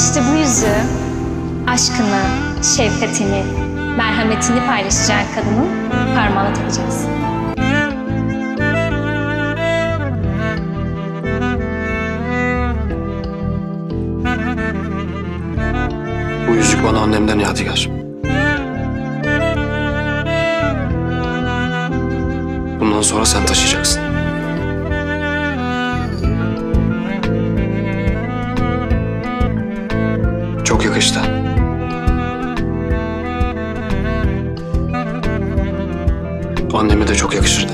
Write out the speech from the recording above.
İşte bu yüzü aşkını, şefkatini, merhametini paylaşacağı kadının parmağına takacağız. Bu yüzük bana annemden yadigar. Bundan sonra sen taşıyacaksın. Çok yakıştı. Anneme de çok yakışırdı.